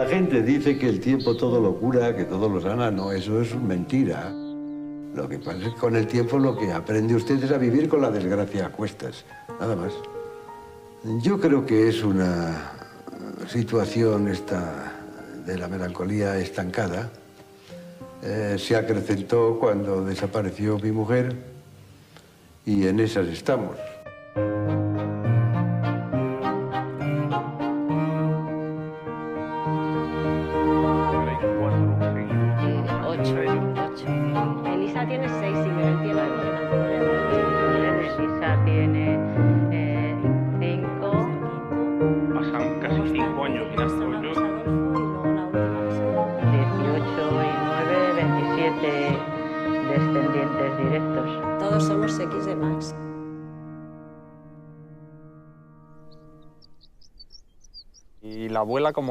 La gente dice que el tiempo todo lo cura, que todo lo sana. No, eso es mentira. Lo que pasa es que con el tiempo lo que aprende usted es a vivir con la desgracia a cuestas, nada más. Yo creo que es una situación esta de la melancolía estancada. Eh, se acrecentó cuando desapareció mi mujer y en esas estamos.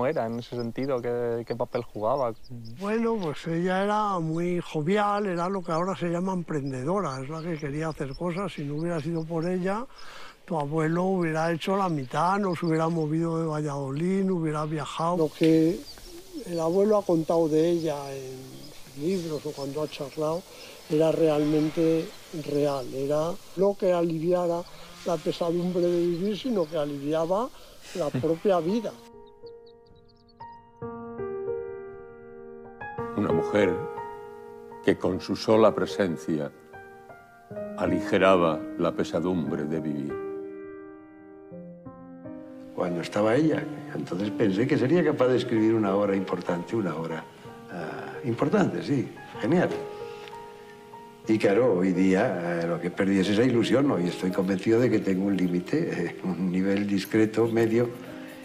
Era en ese sentido? ¿Qué, qué papel jugaba? Bueno, pues ella era muy jovial, era lo que ahora se llama emprendedora, es la que quería hacer cosas. Si no hubiera sido por ella, tu abuelo hubiera hecho la mitad, no se hubiera movido de Valladolid, no hubiera viajado. Lo que el abuelo ha contado de ella en sus libros o cuando ha charlado era realmente real, era no que aliviara la pesadumbre de vivir, sino que aliviaba la propia vida. Una mujer que con su sola presencia aligeraba la pesadumbre de vivir. Cuando estaba ella, entonces pensé que sería capaz de escribir una obra importante, una obra ah, importante, sí, genial. Y claro, hoy día eh, lo que perdí es esa ilusión. Hoy estoy convencido de que tengo un límite, eh, un nivel discreto, medio,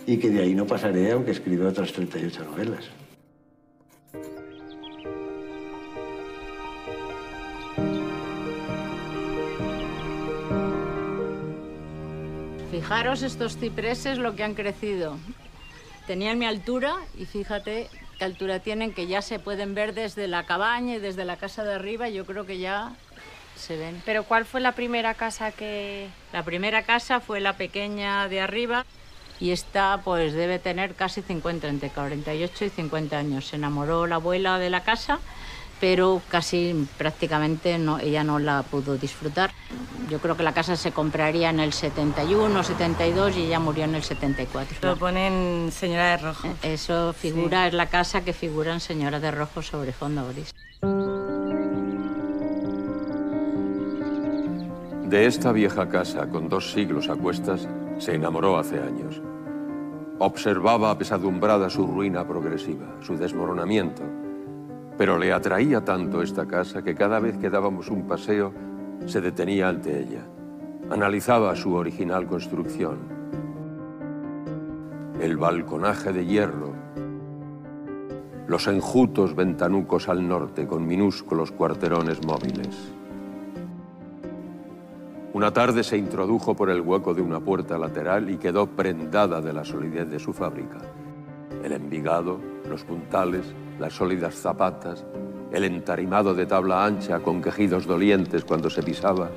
y que de ahí no pasaré aunque escriba otras 38 novelas. Fijaros estos cipreses lo que han crecido. Tenían mi altura y fíjate qué altura tienen, que ya se pueden ver desde la cabaña y desde la casa de arriba. Yo creo que ya se ven. Pero ¿cuál fue la primera casa que...? La primera casa fue la pequeña de arriba y esta pues debe tener casi 50, entre 48 y 50 años. Se enamoró la abuela de la casa, pero casi prácticamente no, ella no la pudo disfrutar. Yo creo que la casa se compraría en el 71, 72 y ella murió en el 74. Lo ponen Señora de Rojo. Eso figura, es la casa que figura en Señora de Rojo sobre fondo gris. De esta vieja casa, con dos siglos a cuestas, se enamoró hace años. Observaba apesadumbrada su ruina progresiva, su desmoronamiento. Pero le atraía tanto esta casa que cada vez que dábamos un paseo se detenía ante ella. Analizaba su original construcción. El balconaje de hierro, los enjutos ventanucos al norte con minúsculos cuarterones móviles. Una tarde se introdujo por el hueco de una puerta lateral y quedó prendada de la solidez de su fábrica. El envigado, los puntales, las sólidas zapatas, el entarimado de tabla ancha con quejidos dolientes cuando se pisaba.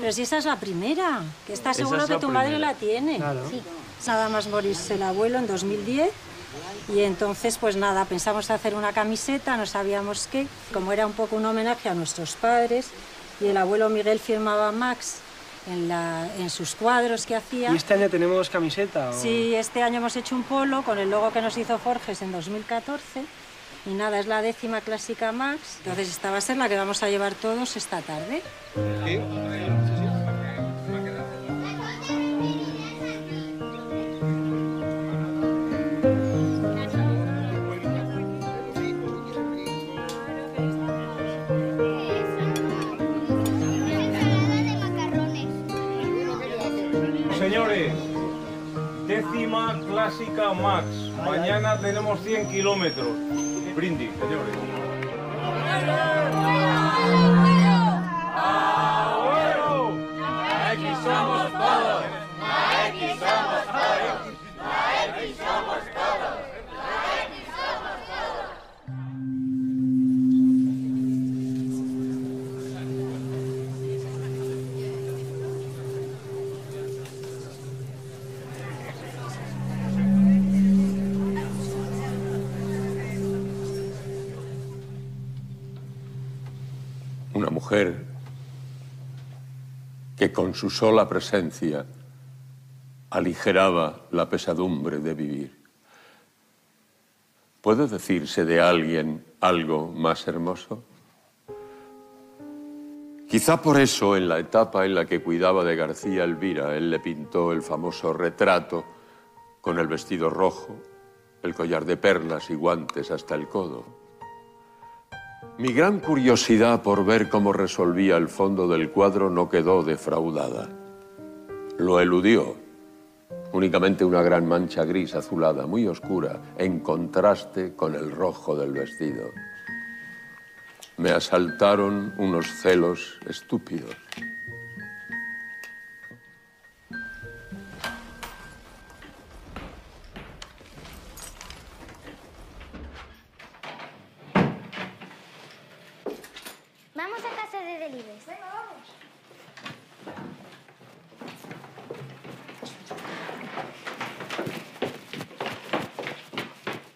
Pero si esa es la primera, que está seguro es que tu madre la tiene. Claro. Sí. Nada más morirse el abuelo en 2010 y entonces pues nada, pensamos hacer una camiseta, no sabíamos qué, como era un poco un homenaje a nuestros padres y el abuelo Miguel firmaba Max en, la- en sus cuadros que hacía. ¿Y este año tenemos camiseta? o- Sí, este año hemos hecho un polo con el logo que nos hizo Forges en 2014. Y nada, es la décima clásica Max. Entonces esta va a ser la que vamos a llevar todos esta tarde. Señores, décima clásica Max. Mañana tenemos 100 kilómetros. Brindis, señores. ¡Agüero! Somos todos! ¡La somos todos! Somos! Mujer que con su sola presencia aligeraba la pesadumbre de vivir. ¿Puede decirse de alguien algo más hermoso? Quizá por eso, en la etapa en la que cuidaba de García Elvira, él le pintó el famoso retrato con el vestido rojo, el collar de perlas y guantes hasta el codo. Mi gran curiosidad por ver cómo resolvía el fondo del cuadro no quedó defraudada. Lo eludió. Únicamente una gran mancha gris azulada, muy oscura, en contraste con el rojo del vestido me asaltaron unos celos estúpidos.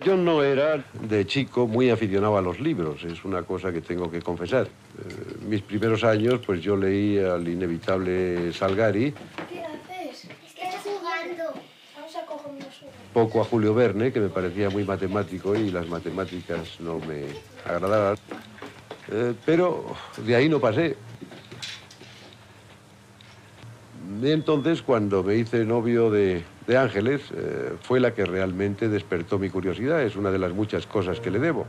Yo no era de chico muy aficionado a los libros, es una cosa que tengo que confesar. Eh, mis primeros años, pues yo leí al inevitable Salgari, ¿Qué haces? Estás jugando. Vamos a cogernos poco a Julio Verne, que me parecía muy matemático y las matemáticas no me agradaban. Eh, pero de ahí no pasé. Y entonces, cuando me hice novio de, de Ángeles, eh, fue la que realmente despertó mi curiosidad. Es una de las muchas cosas que le debo.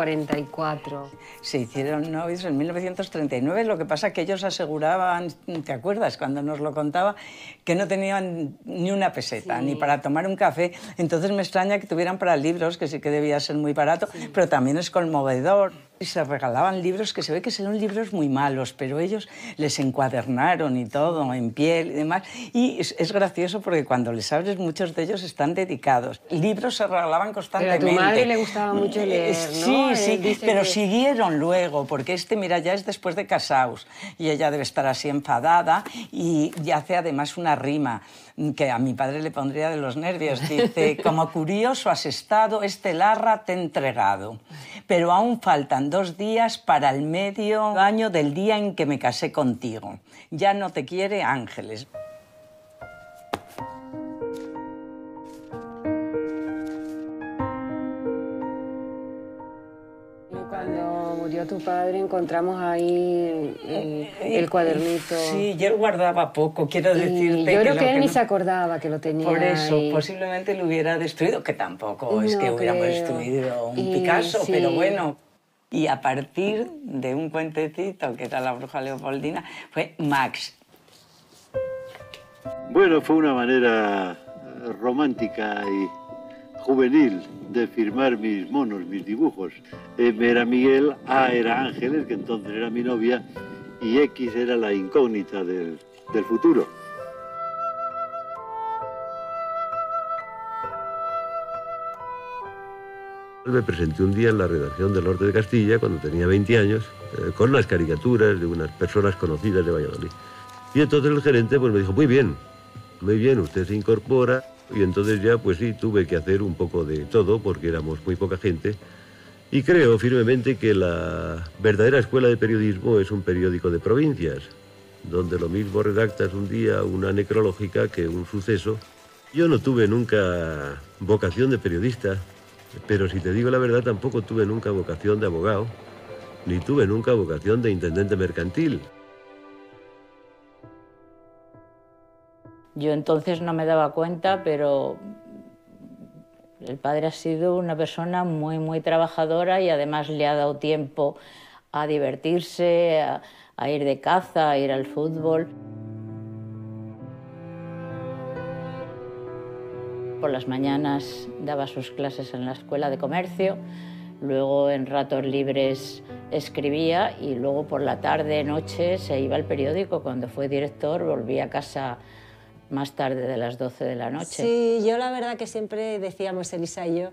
44. Se hicieron novios en 1939, lo que pasa que ellos aseguraban, ¿te acuerdas? Cuando nos lo contaba, que no tenían ni una peseta, Sí. ni para tomar un café. Entonces me extraña que tuvieran para libros, que sí que debía ser muy barato, pero también es conmovedor. Y se regalaban libros que se ve que eran libros muy malos, pero ellos les encuadernaron y todo, en piel y demás. Y es, es gracioso porque cuando les abres, muchos de ellos están dedicados. Libros se regalaban Pero a constantemente. tu madre le gustaba mucho Eh, leer, Sí, ¿no? sí, Él dice pero que- siguieron luego, porque este, mira, ya es después de casados y ella debe estar así enfadada y, y hace además una rima que a mi padre le pondría de los nervios. Dice, como curioso has estado, este larra te he entregado, pero aún faltan dos días para el medio año del día en que me casé contigo. Ya no te quiere Ángeles. Murió tu padre encontramos ahí el, el cuadernito. Sí, yo guardaba poco, quiero Y decirte. yo creo que él ni no- se acordaba que lo tenía Por eso, ahí. posiblemente lo hubiera destruido, que tampoco es que hubiéramos creo. destruido un Y Picasso, sí. pero bueno. Y a partir de un cuentecito que era La bruja leopoldina, fue Max. Bueno, fue una manera eh, romántica y juvenil de firmar mis monos, mis dibujos. M era Miguel, A era Ángeles, que entonces era mi novia, y X era la incógnita del, del futuro. Me presenté un día en la redacción del Norte de Castilla, cuando tenía 20 años, eh, con unas caricaturas de unas personas conocidas de Valladolid. Y entonces el gerente pues, me dijo, muy bien, muy bien, usted se incorpora. Y entonces ya, pues sí, tuve que hacer un poco de todo, porque éramos muy poca gente. Y creo firmemente que la verdadera escuela de periodismo es un periódico de provincias, donde lo mismo redactas un día una necrológica que un suceso. Yo no tuve nunca vocación de periodista, pero si te digo la verdad, tampoco tuve nunca vocación de abogado, ni tuve nunca vocación de intendente mercantil. Yo entonces no me daba cuenta, pero el padre ha sido una persona muy, muy trabajadora y además le ha dado tiempo a divertirse, a, a ir de caza, a ir al fútbol. Por las mañanas daba sus clases en la escuela de comercio, luego en ratos libres escribía y luego por la tarde, noche se iba al periódico. Cuando fue director volvía a casa más tarde de las 12 de la noche. Sí, yo la verdad que siempre decíamos Elisa y yo,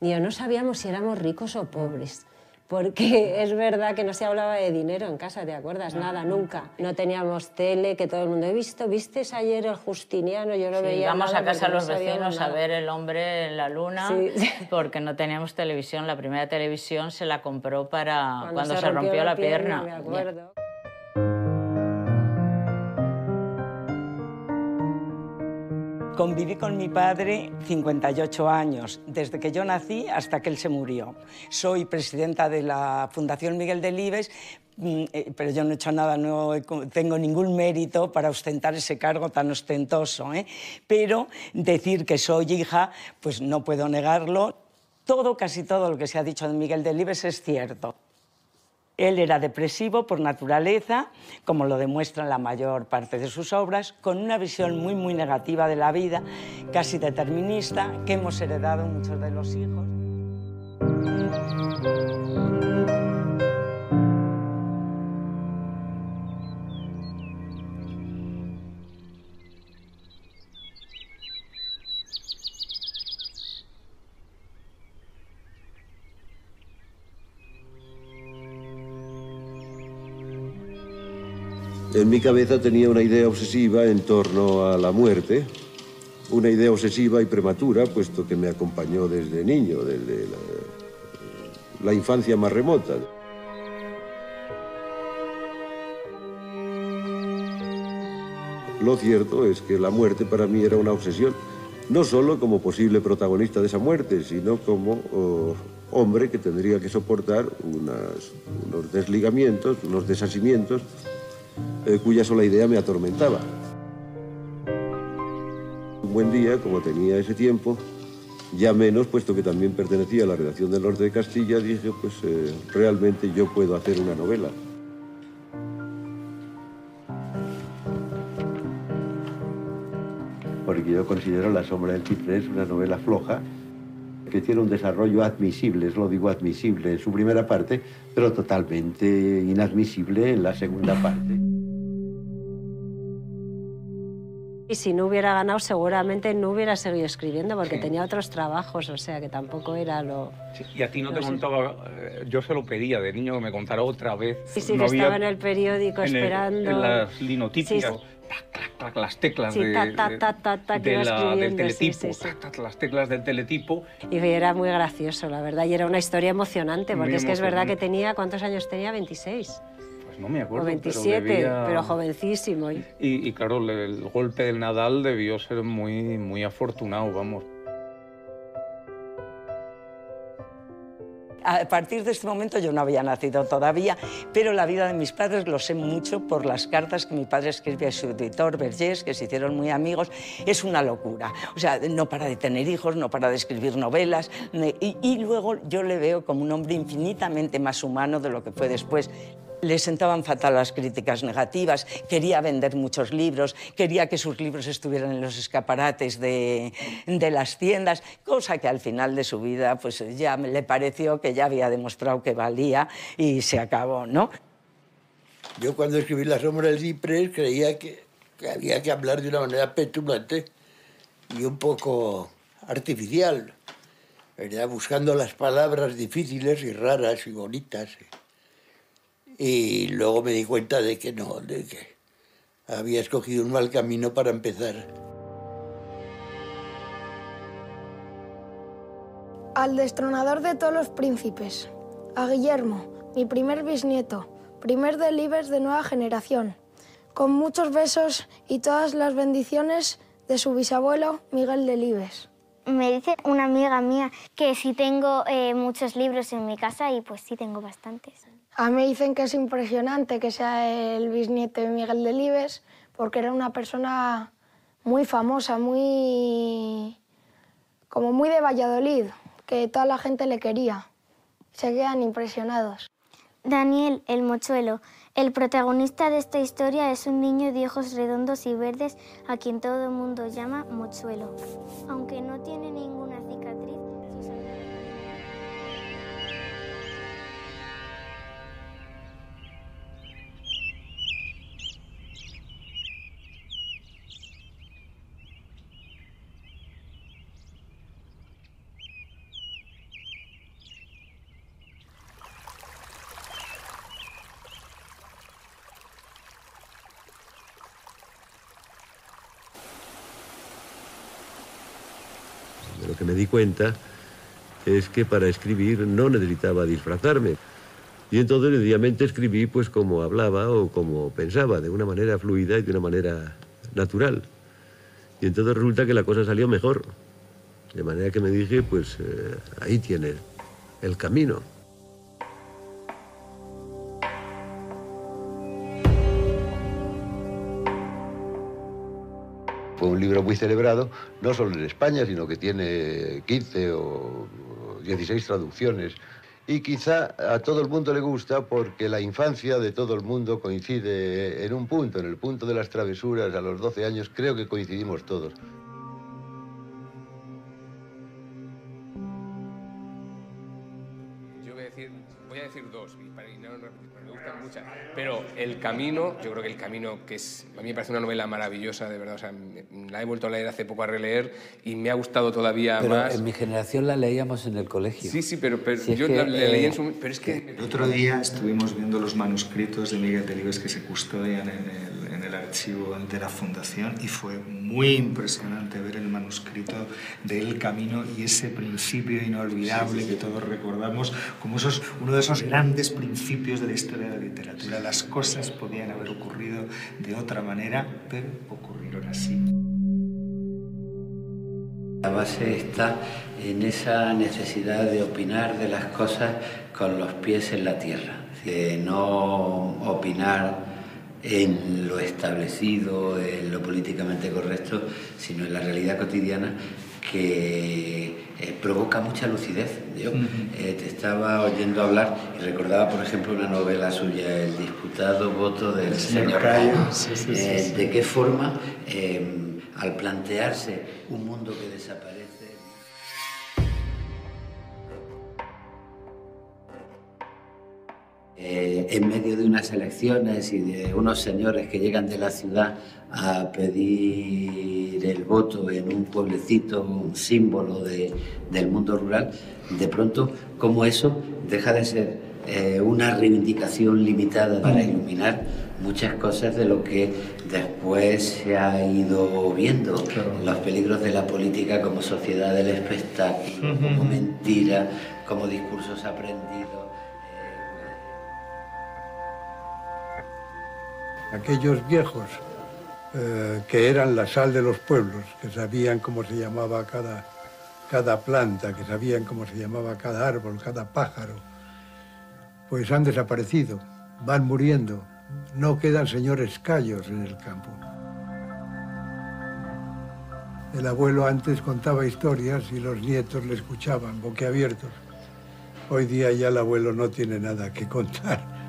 digo, no sabíamos si éramos ricos o pobres. Porque es verdad que no se hablaba de dinero en casa, ¿te acuerdas? Nada, nunca. No teníamos tele, que todo el mundo, he visto, ¿viste ayer el Justiniano? Yo lo Sí, veía. Íbamos a casa de no los sabíamos vecinos a ver el hombre en la luna Sí. porque no teníamos televisión. La primera televisión se la compró para cuando, se se, rompió, la pierna. Me acuerdo. Conviví con mi padre 58 años, desde que yo nací hasta que él se murió. Soy presidenta de la Fundación Miguel Delibes, mm, eh, pero yo no he hecho nada, no tengo ningún mérito para ostentar ese cargo tan ostentoso. ¿eh? Pero decir que soy hija, pues no puedo negarlo. Todo, casi todo lo que se ha dicho de Miguel Delibes es cierto. Él era depresivo por naturaleza, como lo demuestra la mayor parte de sus obras, con una visión muy, muy negativa de la vida, casi determinista, que hemos heredado muchos de los hijos. En mi cabeza tenía una idea obsesiva en torno a la muerte, una idea obsesiva y prematura, puesto que me acompañó desde niño, desde la, infancia más remota. Lo cierto es que la muerte para mí era una obsesión, no solo como posible protagonista de esa muerte, sino como oh, hombre que tendría que soportar unos desligamientos, unos desasimientos eh, cuya sola idea me atormentaba. Un buen día, como tenía ese tiempo, ya menos, puesto que también pertenecía a la redacción del Norte de Castilla, dije, pues eh, realmente yo puedo hacer una novela. Porque yo considero La sombra del ciprés una novela floja, que tiene un desarrollo admisible, es lo digo admisible en su primera parte, pero totalmente inadmisible en la segunda parte. Y si no hubiera ganado, seguramente no hubiera seguido escribiendo porque tenía otros trabajos, o sea que tampoco era lo. Sí, y a ti no te contaba, eh, yo se lo pedía de niño que me contara otra vez. Sí, sí, No que había- estaba en el periódico en el- esperando. en las linotípicas, Sí, las teclas de, del sí, teletipo, sí, sí. las teclas del teletipo. Y era muy gracioso, la verdad. Y era una historia emocionante, porque Muy es que es verdad que tenía. ¿Cuántos años tenía? 26. Pues no me acuerdo. o pero 27, debía- pero jovencísimo. Y- Y, y claro, el golpe del Nadal debió ser muy, muy afortunado, vamos. A partir de este momento yo no había nacido todavía, pero la vida de mis padres lo sé mucho por las cartas que mi padre escribía a su editor, Vergés, que se hicieron muy amigos. Es una locura. O sea, no para de tener hijos, no para de escribir novelas. y luego yo le veo como un hombre infinitamente más humano de lo que fue después. Le sentaban fatal las críticas negativas, quería vender muchos libros, quería que sus libros estuvieran en los escaparates de, las tiendas, cosa que al final de su vida pues ya le pareció que ya había demostrado que valía y se acabó, ¿no? Yo cuando escribí La sombra del ciprés creía que, había que hablar de una manera petulante y un poco artificial, ¿verdad? buscando las palabras difíciles y raras y bonitas. Y luego me di cuenta de que no, de que había escogido un mal camino para empezar. Al destronador de todos los príncipes, a Guillermo, mi primer bisnieto, primer delibes de nueva generación, con muchos besos y todas las bendiciones de su bisabuelo Miguel Delibes. Me dice una amiga mía que sí tengo eh, muchos libros en mi casa y pues sí tengo bastantes. A mí dicen que es impresionante que sea el bisnieto de Miguel Delibes porque era una persona muy famosa, muy como muy de Valladolid, que toda la gente le quería. Se quedan impresionados. Daniel, el mochuelo. El protagonista de esta historia es un niño de ojos redondos y verdes a quien todo el mundo llama mochuelo. Aunque no tiene ninguna cuenta es que para escribir no necesitaba disfrazarme. Y entonces sencillamente escribí pues como hablaba o como pensaba, de una manera fluida y de una manera natural. Y entonces resulta que la cosa salió mejor. De manera que me dije, pues eh, ahí tiene el camino. Fue un libro muy celebrado, no solo en España, sino que tiene 15 o 16 traducciones. Y quizá a todo el mundo le gusta porque la infancia de todo el mundo coincide en un punto, en el punto de las travesuras, a los 12 años, creo que coincidimos todos. El Camino, yo creo que El Camino, que es, a mí me parece una novela maravillosa, de verdad. O sea, la he vuelto a leer hace poco a releer y me ha gustado todavía Pero más. en mi generación la leíamos en el colegio. Sí, sí, pero, pero Si yo que, la- la leí en su... Pero es que... El otro día estuvimos viendo los manuscritos de Miguel Delibes que se custodian en el, en el archivo de la Fundación y fue muy impresionante ver el manuscrito del camino y ese principio inolvidable que todos recordamos como esos, uno de esos grandes principios de la historia de la literatura. Las cosas podían haber ocurrido de otra manera, pero ocurrieron así. La base está en esa necesidad de opinar de las cosas con los pies en la tierra, de no opinar en lo establecido, en lo políticamente correcto, sino en la realidad cotidiana que eh, provoca mucha lucidez. Yo eh, te estaba oyendo hablar y recordaba, por ejemplo, una novela suya, El disputado voto del El señor señor Cayo, Cayo. sí, sí, sí, Eh, de qué forma, al plantearse un mundo que desaparece, eh, en medio de unas elecciones y de unos señores que llegan de la ciudad a pedir el voto en un pueblecito, un símbolo de- del mundo rural, de pronto, como eso deja de ser eh, una reivindicación limitada para iluminar muchas cosas de lo que después se ha ido viendo, los peligros de la política como sociedad del espectáculo, como mentira, como discursos aprendidos. Aquellos viejos eh, que eran la sal de los pueblos, que sabían cómo se llamaba cada, cada planta, que sabían cómo se llamaba cada árbol, cada pájaro, pues han desaparecido, van muriendo, no quedan señores callos en el campo. El abuelo antes contaba historias y los nietos le escuchaban boquiabiertos. Hoy día ya el abuelo no tiene nada que contar.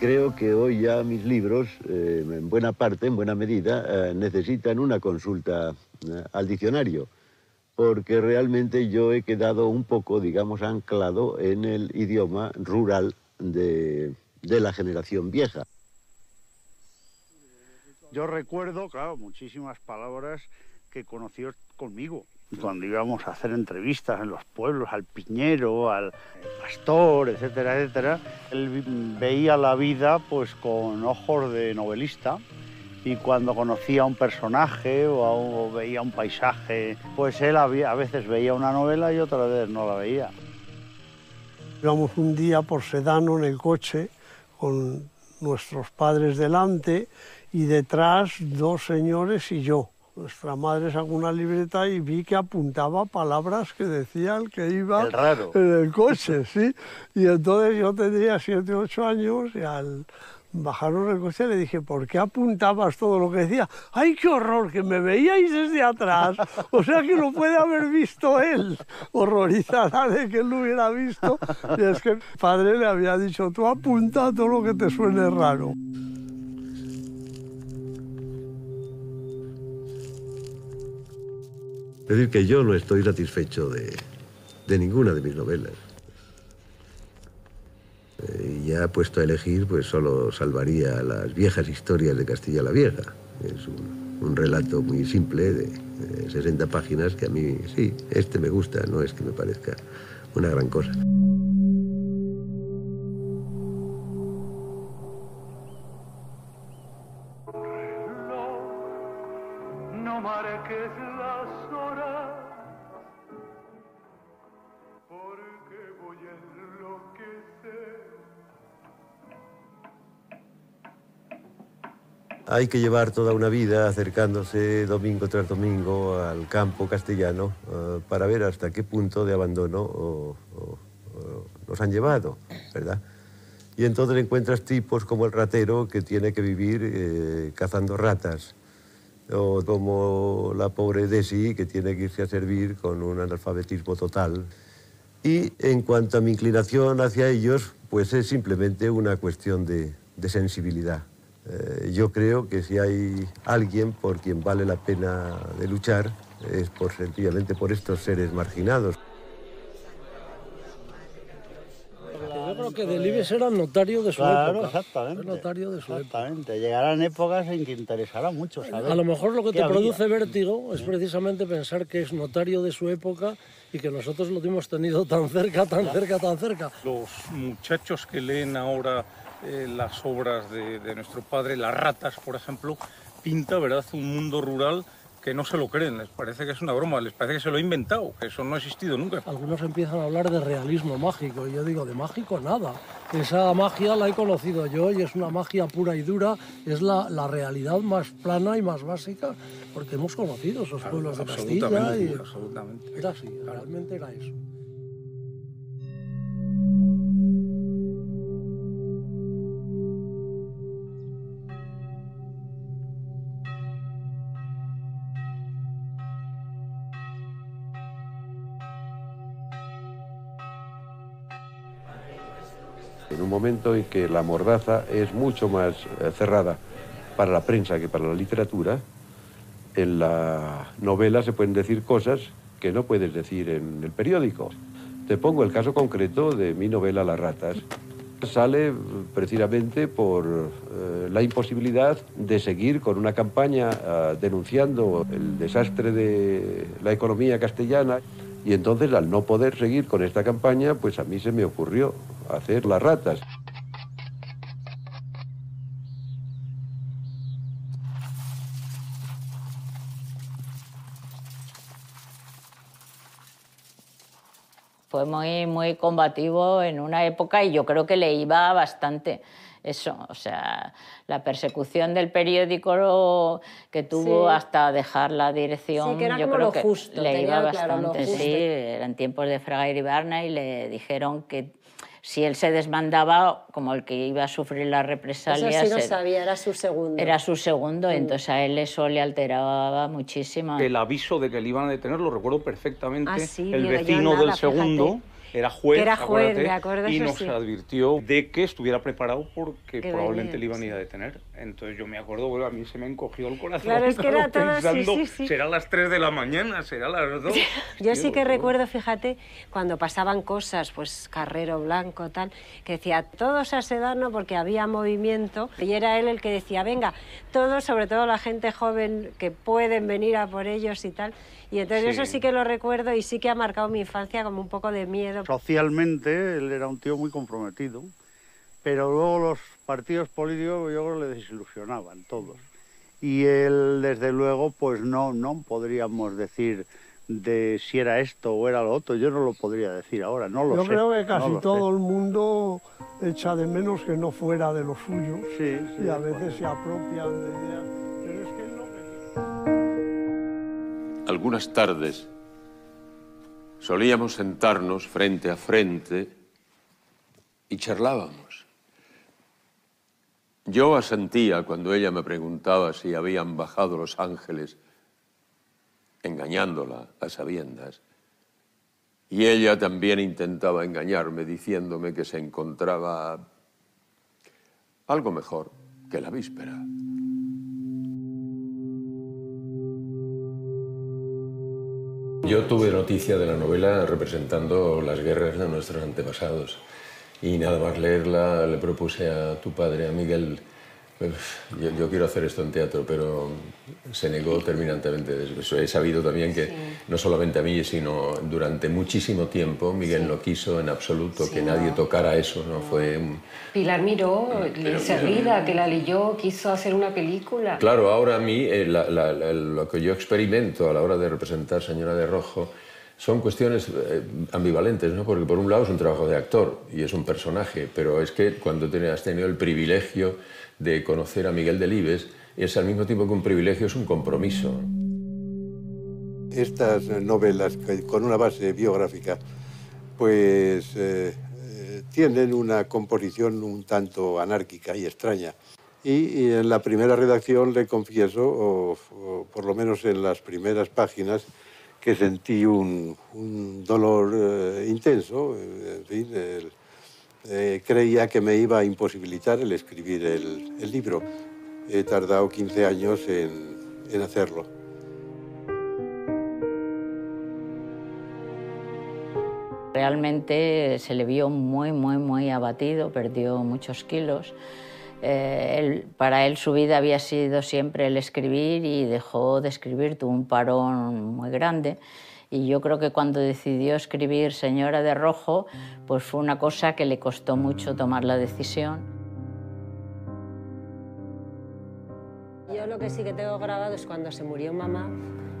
Creo que hoy ya mis libros, eh, en buena parte, en buena medida, eh, necesitan una consulta eh, al diccionario, porque realmente yo he quedado un poco, digamos, anclado en el idioma rural de, de la generación vieja. Yo recuerdo, claro, muchísimas palabras que conoció conmigo. Cuando íbamos a hacer entrevistas en los pueblos, al piñero, al pastor, etcétera, etcétera, él veía la vida pues con ojos de novelista y cuando conocía a un personaje o, a o veía un paisaje, pues él había- a veces veía una novela y otra vez no la veía. Íbamos un día por Sedano en el coche con nuestros padres delante y detrás dos señores y yo. Nuestra madre sacó una libreta y vi que apuntaba palabras que decía el que iba El raro. en el coche, sí. Y entonces yo tendría siete, ocho años y al bajarnos del coche le dije, ¿por qué apuntabas todo lo que decía? ¡Ay, qué horror! Que me veíais desde atrás. O sea que lo puede haber visto él. Horrorizada de que él lo hubiera visto. Y es que el padre le había dicho, tú apunta todo lo que te suene raro. Es decir, que yo no estoy satisfecho de, ninguna de mis novelas. Eh, ya puesto a elegir, pues solo salvaría las viejas historias de Castilla la Vieja. Es un, relato muy simple de 60 páginas que a mí, sí, este me gusta, no es que me parezca una gran cosa. Hay que llevar toda una vida acercándose domingo tras domingo al campo castellano eh, para ver hasta qué punto de abandono o- nos han llevado, ¿verdad? Y entonces encuentras tipos como el ratero que tiene que vivir eh, cazando ratas, o como la pobre Desi que tiene que irse a servir con un analfabetismo total. Y en cuanto a mi inclinación hacia ellos, pues es simplemente una cuestión de sensibilidad. Eh, yo creo que si hay alguien por quien vale la pena de luchar, es por, sencillamente por estos seres marginados. Yo creo que Delibes era notario de su Claro, época. exactamente. Era notario de su época. Exactamente. Llegarán épocas en que interesará mucho saber. A lo mejor lo que te había. produce vértigo es precisamente pensar que es notario de su época y que nosotros lo hemos tenido tan cerca, tan cerca, tan cerca. Los muchachos que leen ahora eh, las obras de, de nuestro padre, Las ratas, por ejemplo, pinta, ¿verdad?, un mundo rural que no se lo creen, les parece que es una broma, les parece que se lo ha inventado, que eso no ha existido nunca. Algunos empiezan a hablar de realismo mágico y yo digo, de mágico nada. Esa magia la he conocido yo y es una magia pura y dura, es la, la realidad más plana y más básica, porque hemos conocido esos pueblos de Castilla Absolutamente, y absolutamente. era así, realmente era eso. Momento en que la mordaza es mucho más eh, cerrada para la prensa que para la literatura, en la novela se pueden decir cosas que no puedes decir en el periódico. Te pongo el caso concreto de mi novela Las ratas. Sale eh, precisamente por eh, la imposibilidad de seguir con una campaña eh, denunciando el desastre de la economía castellana y entonces al no poder seguir con esta campaña, pues a mí se me ocurrió hacer Las ratas. Fue muy, muy combativo en una época y yo creo que le iba bastante eso, o sea, la persecución del periódico que tuvo Sí. hasta dejar la dirección, Sí, que era yo como creo lo que justo, le iba claro bastante, justo. sí, eran tiempos de Fraga y Barna y le dijeron que si él se desmandaba, como el que iba a sufrir las Eso represalias, sí lo sabía, era su segundo. era su segundo, Mm. entonces a él eso le alteraba muchísimo. El aviso de que le iban a detener, lo recuerdo perfectamente. Ah, sí, el vecino nada, del segundo fíjate. Era juez, Que era juez, acuérdate, me acuerdo, y nos sí. advirtió de que estuviera preparado porque Que probablemente venía, le iban a ir a detener. Entonces yo me acuerdo, bueno, a mí se me encogió el corazón. Claro, es que era todo pensando, sí, sí. será las 3 de la mañana, será las 2. Yo sí que recuerdo, fíjate, cuando pasaban cosas, pues Carrero Blanco, tal, que decía todos a Sedano porque había movimiento y era él el que decía, venga, todos, sobre todo la gente joven que pueden venir a por ellos y tal. Y entonces Sí. eso sí que lo recuerdo y sí que ha marcado mi infancia como un poco de miedo. Socialmente él era un tío muy comprometido, pero luego los partidos políticos yo creo le desilusionaban todos. Y él, desde luego, pues no, no podríamos decir de si era esto o era lo otro. Yo no lo podría decir ahora, no lo Yo sé. creo que no casi sé. todo el mundo echa de menos que no fuera de lo suyo Sí, sí, y a veces se apropian de ideas. Algunas tardes solíamos sentarnos frente a frente y charlábamos. Yo asentía cuando ella me preguntaba si habían bajado los ángeles, engañándola a sabiendas. Y ella también intentaba engañarme diciéndome que se encontraba algo mejor que la víspera. Yo tuve noticia de la novela representando las guerras de nuestros antepasados. Y nada más leerla le propuse a tu padre, a Miguel, yo, yo quiero hacer esto en teatro, pero se negó terminantemente. He sabido también que no solamente a mí, sino durante muchísimo tiempo Miguel no quiso en absoluto que nadie tocara eso, ¿no? Fue un- Pilar Miró, Pero enseguida que la leyó, quiso hacer una película. Claro, ahora a mí eh, la- la- la- lo que yo experimento a la hora de representar Señora de Rojo son cuestiones eh, ambivalentes, ¿no? Porque por un lado es un trabajo de actor y es un personaje, pero es que cuando has tenido el privilegio de conocer a Miguel Delibes, es al mismo tiempo que un privilegio, es un compromiso. Estas novelas con una base biográfica, pues eh, eh, tienen una composición un tanto anárquica y extraña. Y, en la primera redacción le confieso, o, por lo menos en las primeras páginas, que sentí un, dolor eh, intenso. En fin, creía que me iba a imposibilitar el escribir el, libro. He tardado 15 años en hacerlo. Realmente se le vio muy, muy, muy abatido, perdió muchos kilos. Eh, para él su vida había sido siempre el escribir y dejó de escribir, tuvo un parón muy grande. Y yo creo que cuando decidió escribir Señora de Rojo, pues fue una cosa que le costó mucho tomar la decisión. Yo lo que sí que tengo grabado es cuando se murió mamá,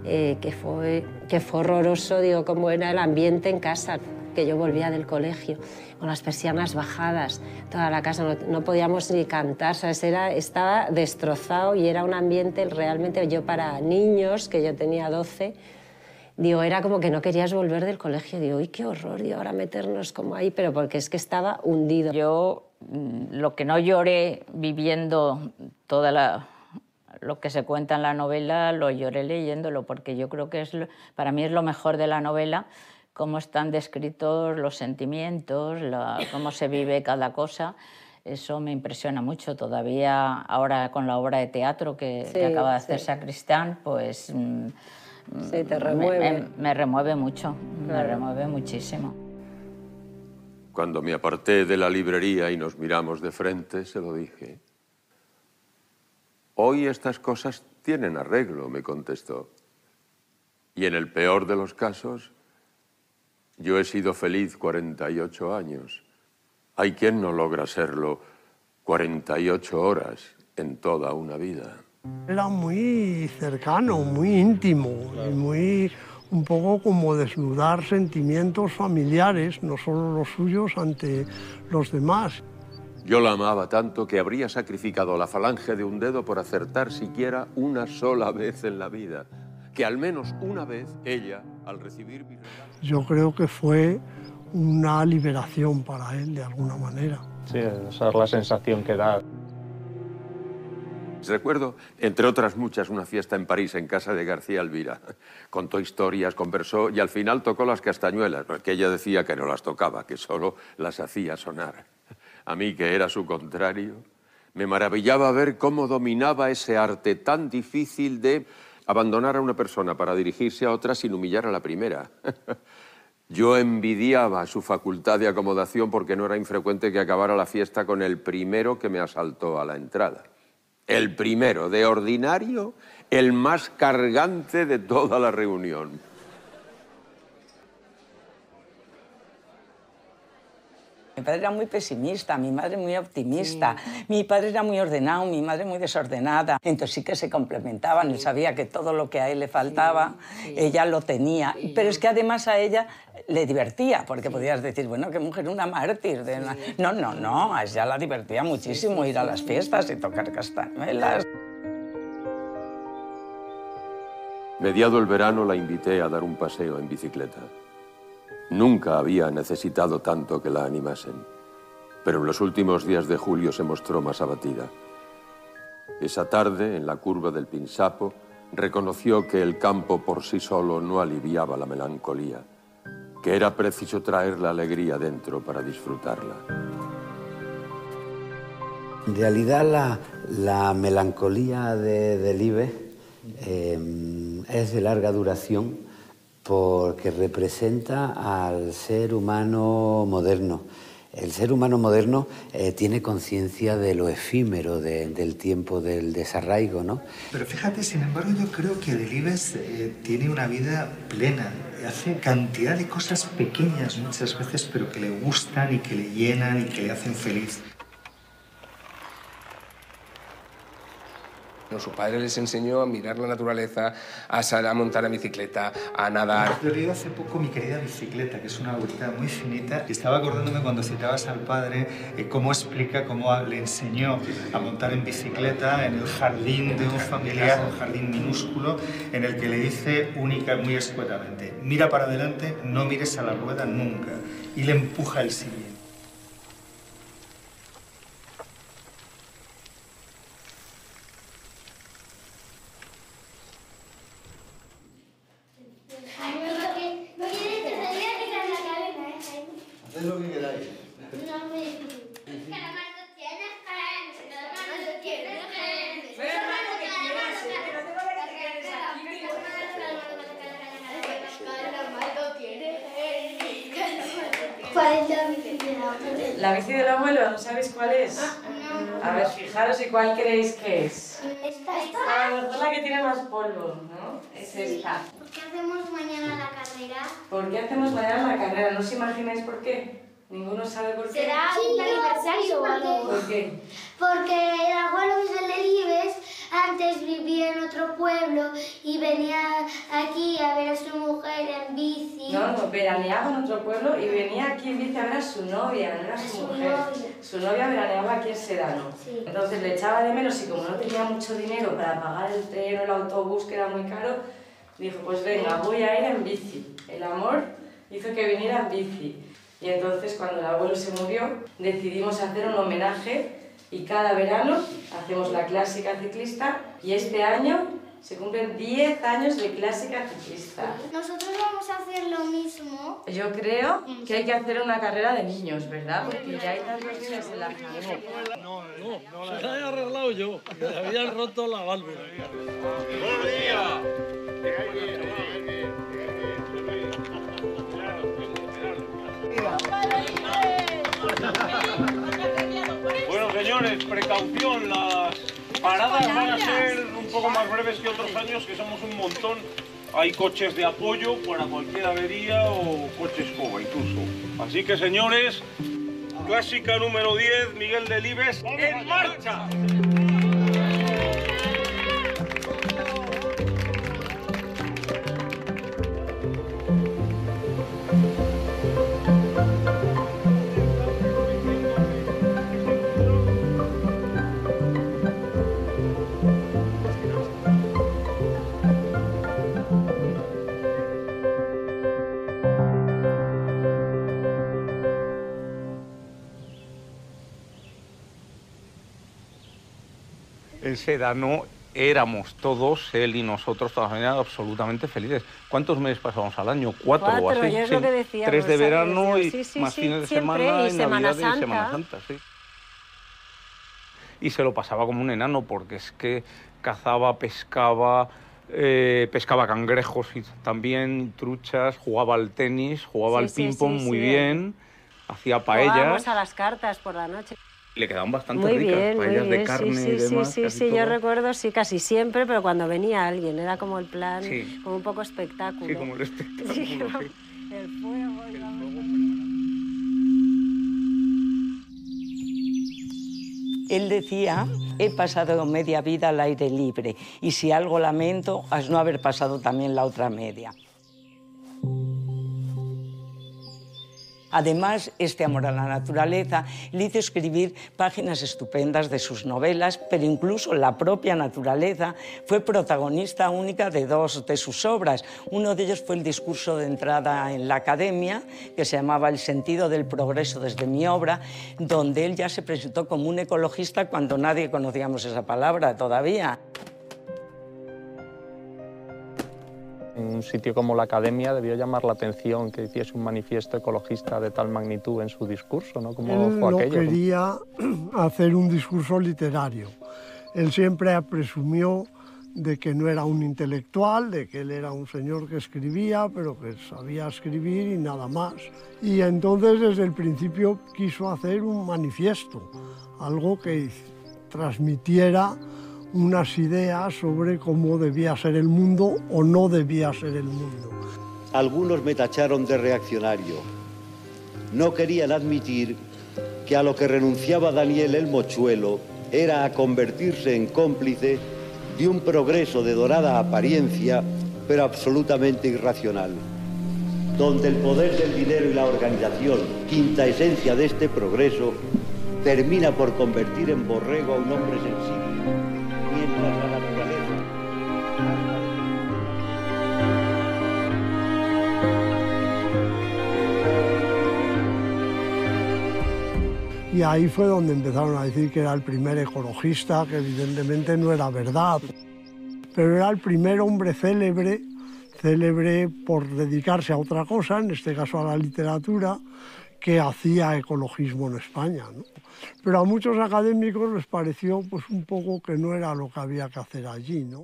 eh, que, fue, que fue horroroso, digo, cómo era el ambiente en casa que yo volvía del colegio con las persianas bajadas, toda la casa, no, podíamos ni cantar, ¿sabes? Era, estaba destrozado y era un ambiente realmente, yo para niños, que yo tenía 12, digo, era como que no querías volver del colegio, digo, uy, qué horror, y ahora meternos como ahí, pero porque es que estaba hundido. Yo mm, lo que no lloré viviendo toda la lo que se cuenta en la novela lo lloré leyéndolo porque yo creo que es para mí es lo mejor de la novela cómo están descritos los sentimientos, cómo se vive cada cosa. Eso me impresiona mucho. Todavía ahora con la obra de teatro que, acaba de hacer Sacristán, pues mm, sí, te remueve. Me, remueve mucho, me remueve muchísimo. Cuando me aparté de la librería y nos miramos de frente, se lo dije. Hoy estas cosas tienen arreglo, me contestó. Y en el peor de los casos, yo he sido feliz 48 años. Hay quien no logra serlo 48 horas en toda una vida. Era muy cercano, muy íntimo, y muy un poco como desnudar sentimientos familiares, no solo los suyos, ante los demás. Yo la amaba tanto que habría sacrificado la falange de un dedo por acertar siquiera una sola vez en la vida. Que al menos una vez ella, al recibir mi yo creo que fue una liberación para él de alguna manera. Sí, esa es la sensación que da. Recuerdo, entre otras muchas, una fiesta en París en casa de García Elvira. Contó historias, conversó y al final tocó las castañuelas, que ella decía que no las tocaba, que solo las hacía sonar. A mí, que era su contrario, me maravillaba ver cómo dominaba ese arte tan difícil de abandonar a una persona para dirigirse a otra sin humillar a la primera. Yo envidiaba su facultad de acomodación porque no era infrecuente que acabara la fiesta con el primero que me asaltó a la entrada. El primero, de ordinario, el más cargante de toda la reunión. Mi padre era muy pesimista, mi madre muy optimista, mi padre era muy ordenado, mi madre muy desordenada. Entonces sí que se complementaban, él sabía que todo lo que a él le faltaba, ella lo tenía. Pero es que además a ella le divertía, porque podías decir, bueno, qué mujer, una mártir. De No, no, no, a ella la divertía muchísimo ir a las fiestas y tocar castañuelas. Mediado el verano la invité a dar un paseo en bicicleta. Nunca había necesitado tanto que la animasen, pero en los últimos días de julio se mostró más abatida. Esa tarde, en la curva del Pinsapo, reconoció que el campo por sí solo no aliviaba la melancolía, que era preciso traer la alegría dentro para disfrutarla. En realidad la, melancolía de Delibes eh, es de larga duración porque representa al ser humano moderno. El ser humano moderno eh, tiene conciencia de lo efímero del tiempo del desarraigo, ¿no? Pero fíjate, sin embargo, yo creo que Delibes eh, tiene una vida plena. Hace cantidad de cosas pequeñas muchas veces, pero que le gustan y que le llenan y que le hacen feliz. Su padre les enseñó a mirar la naturaleza, a, a montar en bicicleta, a nadar. Yo leído hace poco Mi querida bicicleta, que es una bolita muy finita. Estaba acordándome cuando citabas al padre eh, cómo explica cómo a- le enseñó a montar en bicicleta en el jardín de un familiar, un jardín minúsculo, en el que le dice única, muy escuetamente, mira para adelante, no mires a la rueda nunca. Y le empuja el sillín. No quieres que se vea ni la cadena, ¿eh? Haced lo que queráis. No es muy difícil. Calamardo tienes genes, calamardo tienes genes. Pero hermano, que quieras, eh, que no tengo que quieres aquí. Calamardo tiene genes. ¿Cuál es la bici de la abuela? La bici del abuelo, ¿no sabéis cuál es? A ver, fijaros y cuál creéis que es. Esta, A lo mejor la que tiene más polvo, ¿no? Es esta. ¿Por qué hacemos mañana la carrera? ¿Por qué hacemos mañana la carrera? ¿No os imagináis por qué? ¿Ninguno sabe por qué? ¿Será un aniversario o algo? ¿Por qué? Porque el abuelo Miguel de Libes antes vivía en otro pueblo y venía aquí a ver a su mujer en bici. No, no, veraneaba en otro pueblo y venía aquí en bici a ver a su novia, no era su, su mujer. novia. Su novia veraneaba aquí en Sedano. Sí. Entonces le echaba de menos y como no tenía mucho dinero para pagar el tren o el autobús, que era muy caro, dijo, pues venga, voy a ir en bici. El amor hizo que viniera en bici. Y entonces cuando el abuelo se murió, decidimos hacer un homenaje y cada verano hacemos la clásica ciclista y este año se cumplen 10 años de clásica ciclista. Nosotros vamos a hacer lo mismo. Yo creo que hay que hacer una carrera de niños, ¿verdad? Porque ya hay tantos niños en la familia. No, no, se la he arreglado yo. Le habían roto la válvula. Bueno, señores, precaución, las paradas van a ser un poco más breves que otros años, que somos un montón. Hay coches de apoyo para cualquier avería o coches coba incluso. Así que, señores, clásica número 10, Miguel Delibes, en marcha. En Sedano éramos todos, él y nosotros, familia, absolutamente felices. ¿Cuántos meses pasábamos al año? Cuatro, o Cuatro, así. lo que decíamos, Tres de o verano y sí, sí, más fines de semana, y Semana Navidad y Santa. Semana Santa, sí. Y se lo pasaba como un enano, porque es que cazaba, pescaba, eh, pescaba cangrejos y también truchas, jugaba al tenis, jugaba al ping-pong muy bien, hacía Jugábamos paellas. a las cartas por la noche. Le quedaban bastante Muy ricas, bien, muy paellas bien. de carne sí, y sí, demás. sí, sí, yo recuerdo, sí, casi siempre, pero cuando venía alguien, era como el plan, Sí. como un poco espectáculo. Sí, como el espectáculo, Sí, sí. el fuego, y la- Él decía, he pasado media vida al aire libre y si algo lamento es no haber pasado también la otra media. Además, este amor a la naturaleza le hizo escribir páginas estupendas de sus novelas, pero incluso la propia naturaleza fue protagonista única de dos de sus obras. Uno de ellos fue el discurso de entrada en la academia, que se llamaba El sentido del progreso desde mi obra, donde él ya se presentó como un ecologista cuando nadie conocíamos esa palabra todavía. Un sitio como la Academia debió llamar la atención que hiciese un manifiesto ecologista de tal magnitud en su discurso, ¿no? Como Él fue no aquello. quería hacer un discurso literario. Él siempre presumió de que no era un intelectual, de que él era un señor que escribía, pero que sabía escribir y nada más. Y entonces desde el principio quiso hacer un manifiesto, algo que transmitiera unas ideas sobre cómo debía ser el mundo o no debía ser el mundo. Algunos me tacharon de reaccionario. No querían admitir que a lo que renunciaba Daniel el Mochuelo era a convertirse en cómplice de un progreso de dorada apariencia, pero absolutamente irracional, donde el poder del dinero y la organización, quinta esencia de este progreso, termina por convertir en borrego a un hombre sensible. Y ahí fue donde empezaron a decir que era el primer ecologista, que evidentemente no era verdad, pero era el primer hombre célebre, célebre por dedicarse a otra cosa, en este caso a la literatura, que hacía ecologismo en España. ¿no? Pero a muchos académicos les pareció pues, un poco que no era lo que había que hacer allí. ¿no?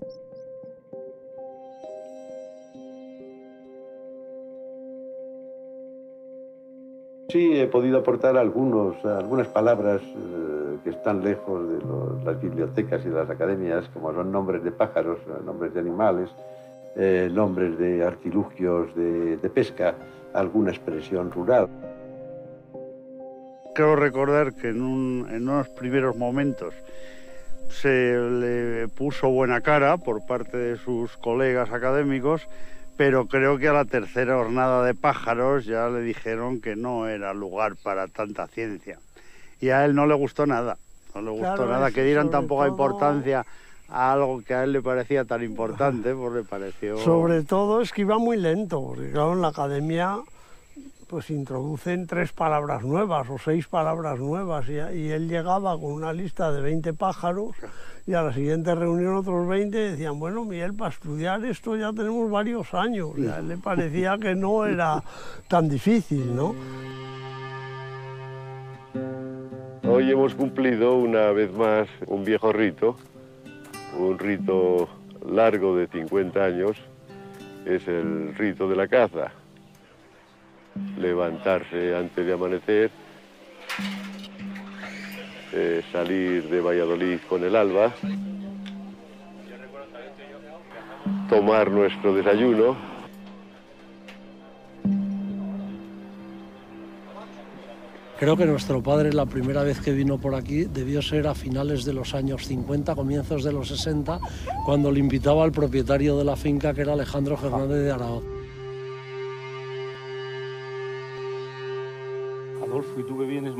Sí, he podido aportar algunos, algunas palabras eh, que están lejos de las bibliotecas y de las academias, como son nombres de pájaros, nombres de animales, eh, nombres de artilugios de pesca, alguna expresión rural. Creo recordar que en, un- en unos primeros momentos se le puso buena cara por parte de sus colegas académicos, pero creo que a la tercera jornada de pájaros ya le dijeron que no era lugar para tanta ciencia. Y a él no le gustó nada, no le gustó Claro, nada que dieran tan poca todo- importancia a algo que a él le parecía tan importante, pues le pareció... Sobre todo es que iba muy lento, porque claro, en la academia pues introducen tres palabras nuevas o seis palabras nuevas y, él llegaba con una lista de 20 pájaros y a la siguiente reunión otros 20 decían, bueno, Miguel, para estudiar esto ya tenemos varios años. Y a él le parecía que no era tan difícil, ¿no? Hoy hemos cumplido una vez más un viejo rito, un rito largo de 50 años, es el rito de la caza. Levantarse antes de amanecer, eh, salir de Valladolid con el alba, tomar nuestro desayuno, Creo que nuestro padre la primera vez que vino por aquí debió ser a finales de los años 50, comienzos de los 60, cuando le invitaba al propietario de la finca que era Alejandro Fernández de Araoz.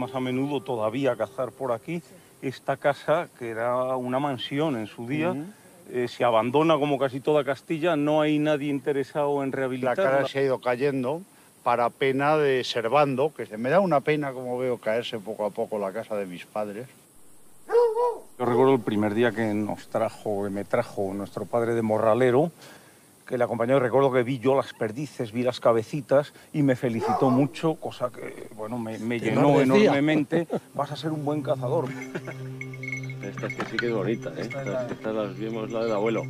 Más a menudo todavía a cazar por aquí, esta casa, que era una mansión en su día, eh, se abandona como casi toda Castilla, no hay nadie interesado en La rehabilitarla. cara se ha ido cayendo para pena de Servando, que se me da una pena como veo caerse poco a poco la casa de mis padres. Yo recuerdo el primer día que nos trajo, que me trajo nuestro padre de Morralero, que le acompañó, y recuerdo que vi yo las perdices, vi las cabecitas y me felicitó mucho, cosa que, bueno, me, llenó enormemente. Vas a ser un buen cazador. Esta es que sí que es bonita, ¿eh? Estas, estas las vimos la del abuelo.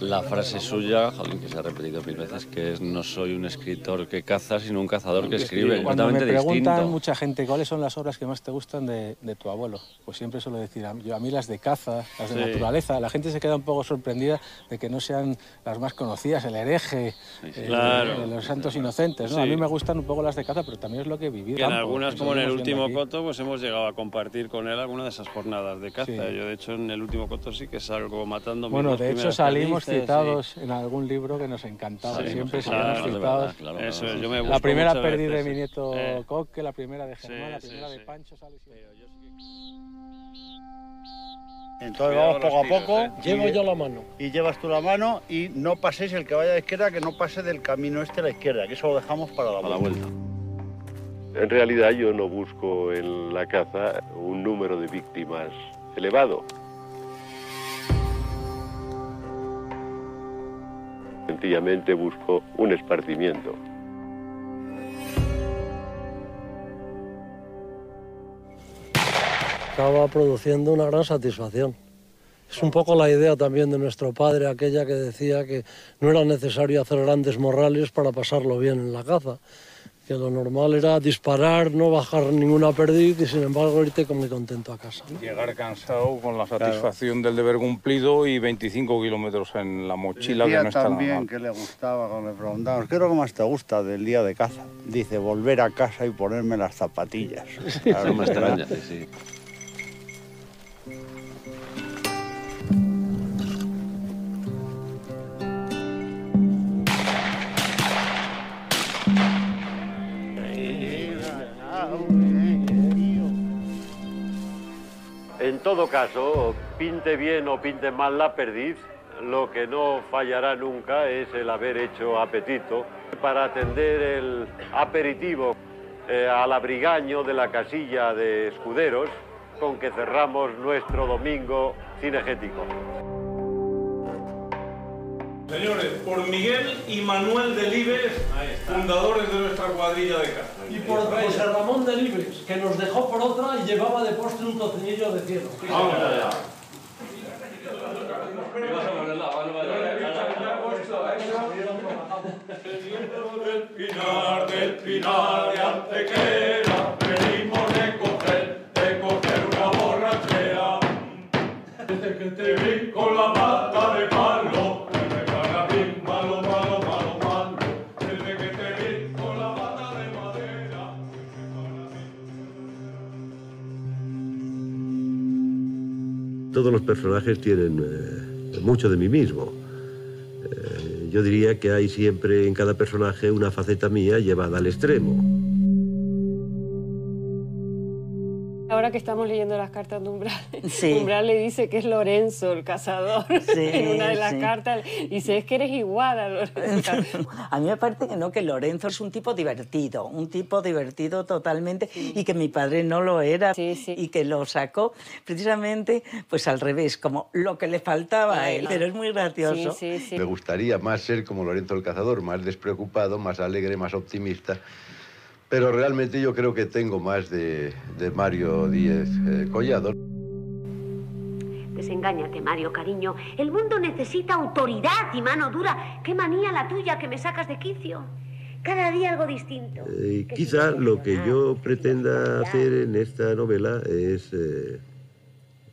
La frase suya, jolín, que se ha repetido mil veces, que es no soy un escritor que caza, sino un cazador que escribe. Cuando me preguntan distinto. mucha gente cuáles son las obras que más te gustan de, de tu abuelo, pues siempre suelo decir, a, yo, a mí las de caza, las de Sí. naturaleza, la gente se queda un poco sorprendida de que no sean las más conocidas, el hereje, eh, Claro. los santos inocentes, ¿no? A mí me gustan un poco las de caza, pero también es lo que he vivido. Que en campo, algunas, como en el último aquí. coto, pues hemos llegado a compartir con él alguna de esas jornadas de caza. Yo, de hecho, en el último coto sí que salgo matando Bueno, de hecho salimos citados en algún libro que nos encantaba. Siempre claro, de citados. verdad, claro, Eso claro. es, yo me la primera perdí de mi nieto Eh. Coque, la primera de Germán, la Sí, primera sí, de sí. Pancho. sale siempre. Entonces Cuidado vamos poco a tiros, poco. ¿eh? Llevo yo la mano. Y llevas tú la mano y no paséis, el que vaya a la izquierda, que no pase del camino este a la izquierda, que eso lo dejamos para la vuelta. En realidad yo no busco en la caza un número de víctimas elevado. Sencillamente busco un esparcimiento. acaba produciendo una gran satisfacción. Es un poco la idea también de nuestro padre, aquella que decía que no era necesario hacer grandes morrales para pasarlo bien en la caza, que lo normal era disparar, no bajar ninguna perdiz y sin embargo irte muy contento a casa. ¿no? Llegar cansado con la satisfacción del deber cumplido y 25 kilómetros en la mochila, que no está nada también mal. que le gustaba cuando le preguntamos, ¿qué es lo que más te gusta del día de caza? Dice, volver a casa y ponerme las zapatillas. No me extraña, sí, sí. En todo caso, pinte bien o pinte mal la perdiz, lo que no fallará nunca es el haber hecho apetito para atender el aperitivo eh, al abrigaño de la casilla de escuderos con que cerramos nuestro domingo cinegético. Señores, por Miguel y Manuel Delibes, fundadores de nuestra cuadrilla de casa. Y por José Ramón Delibes, que nos dejó por otra y llevaba de postre un tocinillo de cielo. Vamos allá. del pinar, del pinar de Antequera, personajes tienen eh, mucho de mí mismo. Eh, yo diría que hay siempre en cada personaje una faceta mía llevada al extremo. Que estamos leyendo las cartas de Umbral, Sí. Umbral le dice que es Lorenzo el cazador en una de las sí. cartas. Dice, es que eres igual a Lorenzo. A mí me parece que no, que Lorenzo es un tipo divertido, un tipo divertido totalmente y que mi padre no lo era y que lo sacó precisamente pues al revés, como lo que le faltaba a él. Pero es muy gracioso. Me gustaría más ser como Lorenzo el Cazador, más despreocupado, más alegre, más optimista. Pero realmente yo creo que tengo más de, de Mario Díez eh, Collado. Desengáñate, Mario, cariño. El mundo necesita autoridad y mano dura. Qué manía la tuya que me sacas de quicio. Cada día algo distinto. Eh, quizá lo que yo pretenda hacer en esta novela es eh,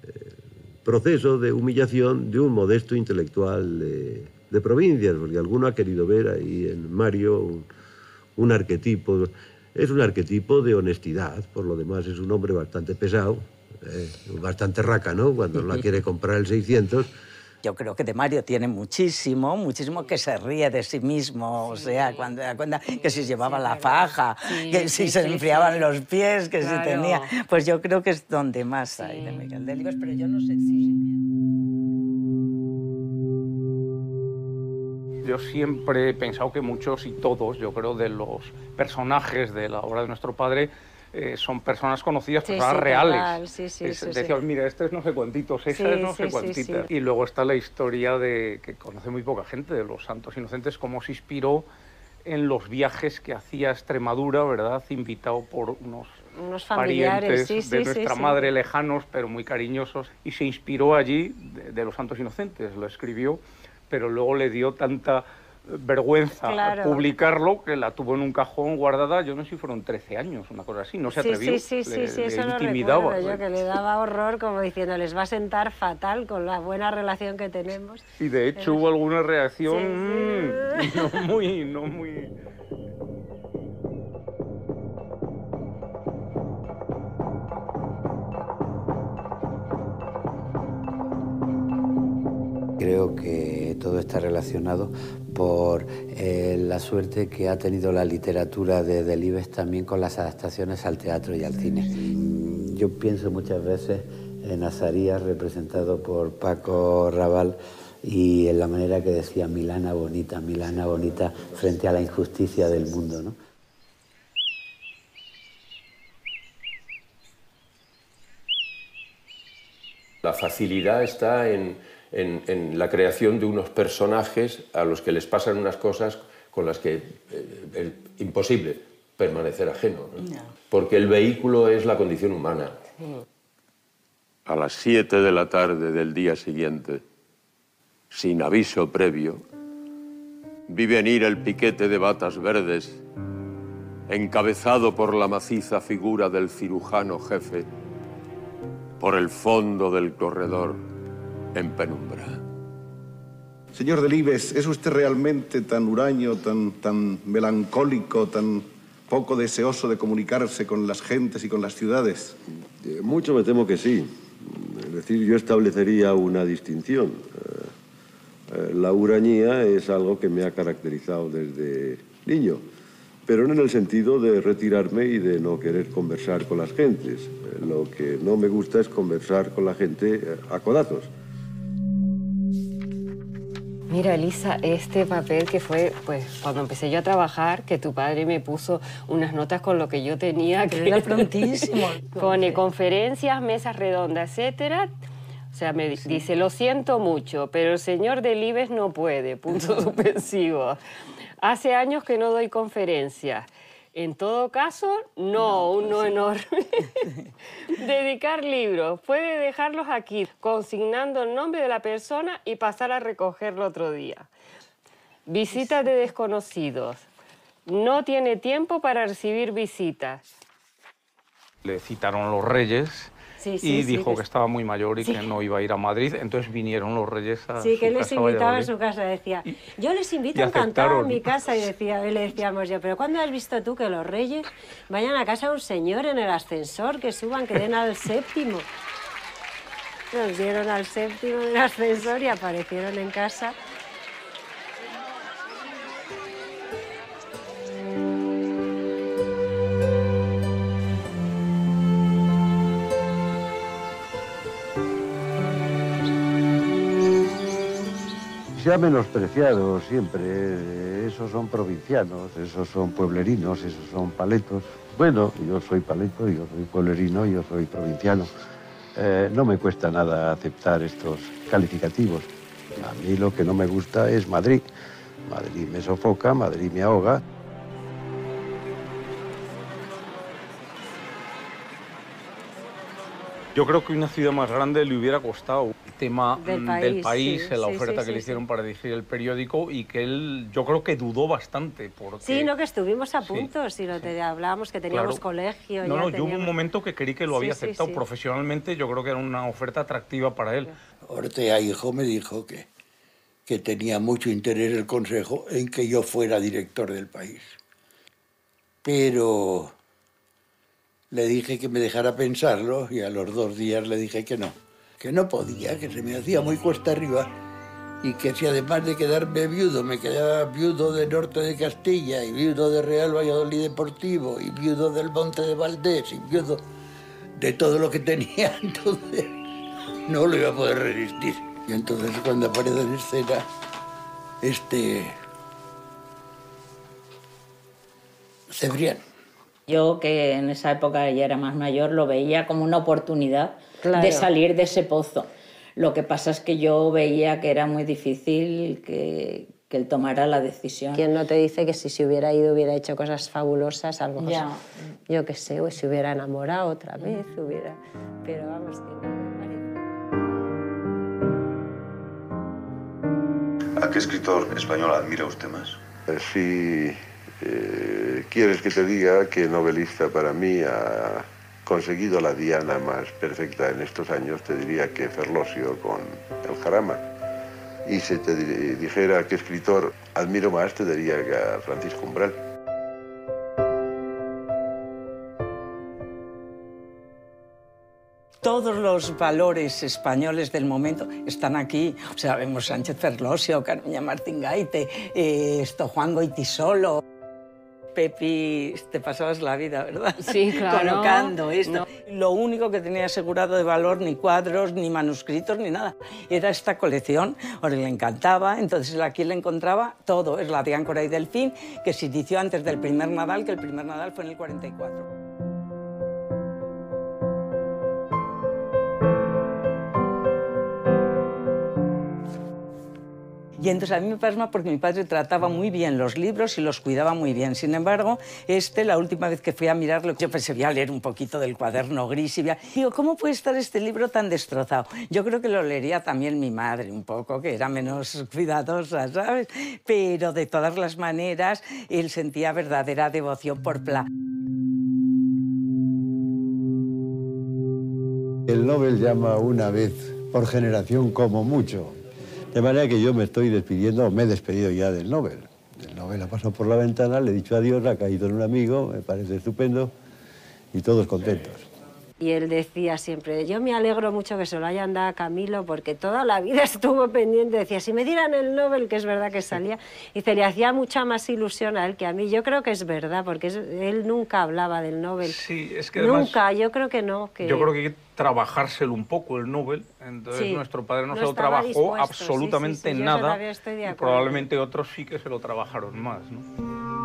eh, proceso de humillación de un modesto intelectual de, de provincias, porque alguno ha querido ver ahí en Mario un, un arquetipo. Es un arquetipo de honestidad, por lo demás es un hombre bastante pesado, eh, bastante rácano cuando la quiere comprar el 600. Yo creo que de Mario tiene muchísimo, muchísimo que se ríe de sí mismo, o sea, cuando da cuenta que si llevaba la faja, Sí, que si sí, se sí, enfriaban sí. los pies, que Claro. si tenía... Pues yo creo que es donde más hay de Miguel Delibes, pero yo no sé si... Yo siempre he pensado que muchos y todos, yo creo, de los personajes de la obra de nuestro padre eh, son personas conocidas, Sí, personas sí, reales. total, sí, sí, Es- sí, sí. decíamos, mira, este es no sé cuantitos, esa es no sé cuantitas. Y luego está la historia de que conoce muy poca gente, de los santos inocentes, cómo se inspiró en los viajes que hacía a Extremadura, ¿verdad? Invitado por unos Unos familiares, parientes sí, sí, de nuestra sí. madre lejanos, pero muy cariñosos, y se inspiró allí de, de los Santos Inocentes, lo escribió, pero luego le dio tanta eh, vergüenza Claro. publicarlo que la tuvo en un cajón guardada, yo no sé si fueron 13 años, una cosa así, no se Sí, atrevió, sí, sí, sí, le, sí, le eso lo intimidaba. recuerdo yo, que le daba horror, como diciendo, les va a sentar fatal con la buena relación que tenemos. Y de hecho hubo alguna reacción Sí, sí. mm, no muy, no muy... Creo que todo está relacionado por eh, la suerte que ha tenido la literatura de Delibes también con las adaptaciones al teatro y al cine. Yo pienso muchas veces en Azarías representado por Paco Raval y en la manera que decía Milana bonita, Milana bonita frente a la injusticia del mundo. ¿no? La facilidad está en, en- en la creación de unos personajes a los que les pasan unas cosas con las que es imposible permanecer ajeno. ¿no? Porque el vehículo es la condición humana. A las 7 de la tarde del día siguiente, sin aviso previo, vi venir el piquete de batas verdes, encabezado por la maciza figura del cirujano jefe, por el fondo del corredor en penumbra. Señor Delibes, ¿es usted realmente tan huraño, tan, tan melancólico, tan poco deseoso de comunicarse con las gentes y con las ciudades? Eh, Mucho me temo que sí. Es decir, yo establecería una distinción. Eh, eh, La hurañía es algo que me ha caracterizado desde niño, pero no en el sentido de retirarme y de no querer conversar con las gentes. Eh, Lo que no me gusta es conversar con la gente a codazos. Mira, Elisa, este papel que fue, pues, cuando empecé yo a trabajar, que tu padre me puso unas notas con lo que yo tenía que... Era prontísimo. Pone conferencias, mesas redondas, etcétera. O sea, me di- dice, lo siento mucho, pero el señor Delibes no puede, punto suspensivo. Hace años que no doy conferencias. En todo caso, no, un no enorme. Dedicar libros. Puede dejarlos aquí, consignando el nombre de la persona y pasar a recogerlo otro día. Visitas de desconocidos. No tiene tiempo para recibir visitas. Le citaron los reyes Sí, y sí, dijo que- que estaba muy mayor y que no iba a ir a Madrid. Entonces vinieron los reyes a Sí, su que les invitaba a su casa, decía, yo les invito encantado a mi casa y decía, y le decíamos yo, pero ¿cuándo has visto tú que los reyes vayan a casa de un señor en el ascensor, que suban, que den al séptimo? Nos dieron al séptimo del ascensor y aparecieron en casa. Se ha menospreciado siempre, eh, esos son provincianos, esos son pueblerinos, esos son paletos. Bueno, yo soy paleto, yo soy pueblerino, yo soy provinciano. Eh, no me cuesta nada aceptar estos calificativos. A mí lo que no me gusta es Madrid. Madrid me sofoca, Madrid me ahoga. Yo creo que una ciudad más grande le hubiera costado el tema Del mm, país, del país, sí, la sí, oferta sí, que le sí, hicieron para dirigir el periódico y que él, yo creo que dudó bastante. Porque, Sí, no, que estuvimos a punto, si lo te hablábamos, que teníamos Claro. colegio. No, ya no, yo hubo un teníamos- momento que creí que lo había sí, aceptado sí. profesionalmente. Yo creo que era una oferta atractiva para él. Ortega Hijo me dijo que, que tenía mucho interés el Consejo en que yo fuera director del país. Pero le dije que me dejara pensarlo y a los dos días le dije que no, que no podía, que se me hacía muy cuesta arriba y que si además de quedarme viudo me quedaba viudo de Norte de Castilla y viudo de Real Valladolid Deportivo y viudo del Monte de Valdés y viudo de todo lo que tenía, entonces no lo iba a poder resistir. Y entonces cuando aparece en escena este Cebrián. Yo, que en esa época ya era más mayor, lo veía como una oportunidad Claro. de salir de ese pozo. Lo que pasa es que yo veía que era muy difícil que, que él tomara la decisión. ¿Quién no te dice que si se hubiera ido hubiera hecho cosas fabulosas, algo Ya. yo qué sé, o se hubiera enamorado otra vez, hubiera... Pero vamos, que no me parece. ¿A qué escritor español admira usted más? Si eh, quieres que te diga que novelista para mí ha conseguido la diana más perfecta en estos años, te diría que Ferlosio con El Jarama. Y si te di- dijera qué escritor admiro más, te diría que a Francisco Umbral. Todos los valores españoles del momento están aquí. O sea, vemos Sánchez Ferlosio, Carmiña Martín Gaite, eh, esto, Juan Goitisolo. Pepi, te pasabas la vida, ¿verdad? Sí, claro. Colocando esto. No. Lo único que tenía asegurado de valor, ni cuadros, ni manuscritos, ni nada, era esta colección. Ahora le encantaba, entonces aquí le encontraba todo. Es la de Áncora y Delfín, que se inició antes del primer Nadal, que el primer Nadal fue en el 44. Y entonces a mí me pasma porque mi padre trataba muy bien los libros y los cuidaba muy bien. Sin embargo, este, la última vez que fui a mirarlo, yo pensé, voy a leer un poquito del cuaderno gris y voy a- digo, ¿cómo puede estar este libro tan destrozado? Yo creo que lo leería también mi madre un poco, que era menos cuidadosa, ¿sabes? Pero de todas las maneras, él sentía verdadera devoción por Pla. El Nobel llama una vez por generación como mucho. De manera que yo me estoy despidiendo, o me he despedido ya del Nobel. El Nobel ha pasado por la ventana, le he dicho adiós, ha caído en un amigo, me parece estupendo, y todos contentos. Y él decía siempre, yo me alegro mucho que se lo hayan dado a Camilo porque toda la vida estuvo pendiente. Decía, si me dieran el Nobel, que es verdad que salía, y se le hacía mucha más ilusión a él que a mí. Yo creo que es verdad, porque es- él nunca hablaba del Nobel. Sí, es que además- Nunca, yo creo que no. Que... Yo creo que hay que trabajárselo un poco el Nobel. Entonces Sí, nuestro padre no, no se lo trabajó dispuesto, sí, sí, absolutamente yo nada. todavía estoy de y acuerdo. probablemente otros sí que se lo trabajaron más. ¿no?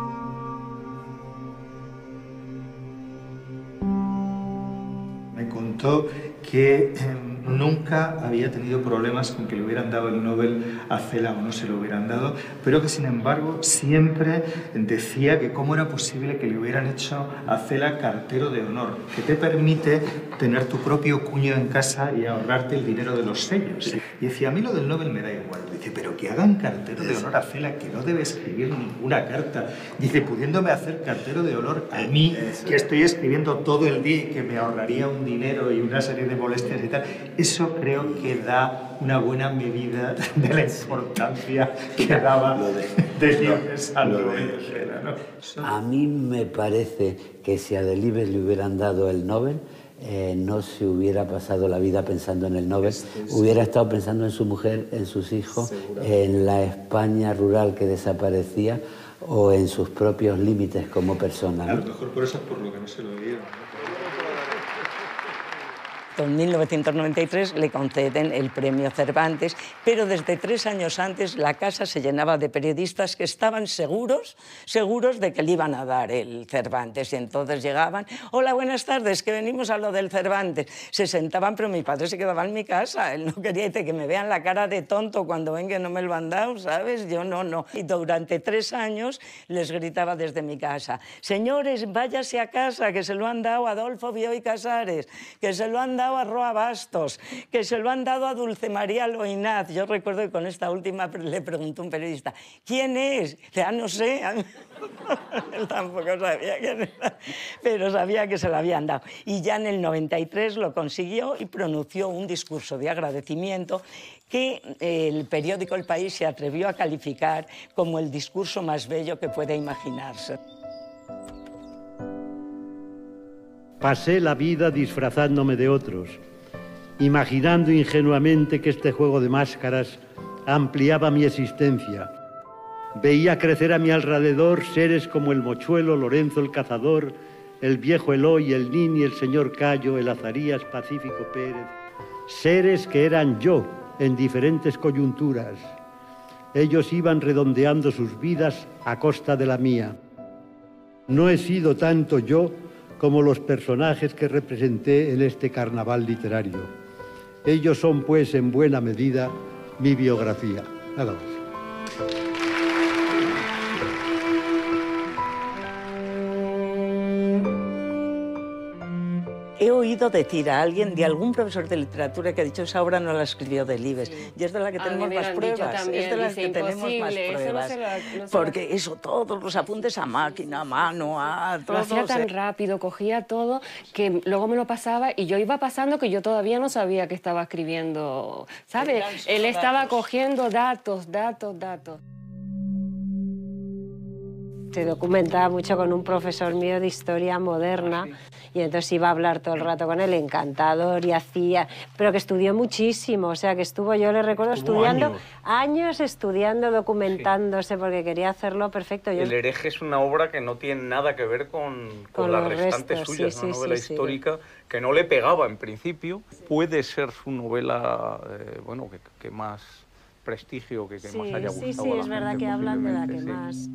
Que eh, nunca había tenido problemas con que le hubieran dado el Nobel a Cela o no se lo hubieran dado, pero que sin embargo siempre decía que cómo era posible que le hubieran hecho a Cela cartero de honor, que te permite tener tu propio cuño en casa y ahorrarte el dinero de los sellos. Y decía, a mí lo del Nobel me da igual. Dice, pero que hagan cartero de honor a Cela, que no debe escribir ninguna carta. Dice, pudiéndome hacer cartero de honor a mí, que estoy escribiendo todo el día y que me ahorraría un dinero y una serie de molestias y tal, eso creo que da una buena medida de la importancia que daba Delibes a lo de ¿no? A mí me parece que si a Delibes le hubieran dado el Nobel, eh, no se hubiera pasado la vida pensando en el Nobel, hubiera estado pensando en su mujer, en sus hijos, en la España rural que desaparecía o en sus propios límites como persona. A lo mejor por eso es por lo que no se lo dieron. En 1993 le conceden el premio Cervantes, pero desde tres años antes la casa se llenaba de periodistas que estaban seguros, seguros de que le iban a dar el Cervantes. Y entonces llegaban, hola, buenas tardes, que venimos a lo del Cervantes. Se sentaban, pero mi padre se quedaba en mi casa. Él no quería que me vean la cara de tonto cuando ven que no me lo han dado, ¿sabes? Yo no, no. Y durante tres años les gritaba desde mi casa, señores, váyase a casa, que se lo han dado Adolfo Bioy Casares, que se lo han dado a Roa Bastos, que se lo han dado a Dulce María Loinaz. Yo recuerdo que con esta última le preguntó un periodista, ¿quién es? Dice, ah, no sé. Él tampoco sabía quién era, pero sabía que se lo habían dado. Y ya en el 93 lo consiguió y pronunció un discurso de agradecimiento que eh, el periódico El País se atrevió a calificar como el discurso más bello que puede imaginarse. Pasé la vida disfrazándome de otros, imaginando ingenuamente que este juego de máscaras ampliaba mi existencia. Veía crecer a mi alrededor seres como el mochuelo, Lorenzo el cazador, el viejo Eloy, el Nini, el señor Cayo, el Azarías Pacífico Pérez. Seres que eran yo en diferentes coyunturas. Ellos iban redondeando sus vidas a costa de la mía. No he sido tanto yo como los personajes que representé en este carnaval literario. Ellos son, pues, en buena medida mi biografía. Nada más. He oído decir a alguien, de algún profesor de literatura, que ha dicho esa obra no la escribió Delibes. Y es de la que tenemos más lo pruebas. es de las dice, que tenemos más imposible, eso no pruebas. lo- no lo- Porque eso, todos los apuntes a máquina, a mano, a Lo todo. hacía tan rápido, cogía todo, que luego me lo pasaba y yo iba pasando que yo todavía no sabía que estaba escribiendo, ¿sabes? Él estaba datos. cogiendo datos, datos, datos. Se documentaba mucho con un profesor mío de historia moderna y entonces iba a hablar todo el rato con él, encantador y hacía, pero que estudió muchísimo, o sea que estuvo, yo le recuerdo Estuvo estudiando, años. años, estudiando, documentándose porque quería hacerlo perfecto. Yo, El hereje es una obra que no tiene nada que ver con, con Con las restantes restos, suyas, sí, una sí, novela sí, sí. histórica que no le pegaba en principio. Puede ser su novela, eh, bueno, que, que más prestigio, que, que sí, más haya sí, gustado sí, a la es verdad gente, que hablan de la que sí. más.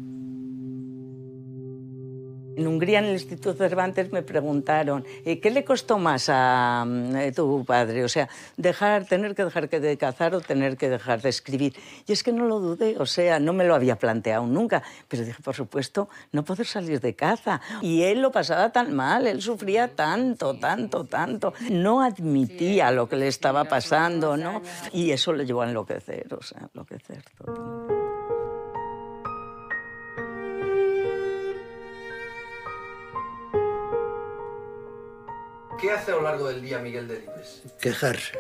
En Hungría, en el Instituto Cervantes, me preguntaron, eh, ¿qué le costó más a mm, eh, tu padre? O sea, dejar, tener que dejar de cazar o tener que dejar de escribir. Y es que no lo dudé, o sea, no me lo había planteado nunca. Pero dije, por supuesto, no poder salir de caza. Y él lo pasaba tan mal, él sufría tanto, tanto, tanto. No admitía lo que le estaba pasando, ¿no? Y eso le llevó a enloquecer, o sea, enloquecer todo. ¿Qué hace a lo largo del día Miguel Delibes? Quejarse.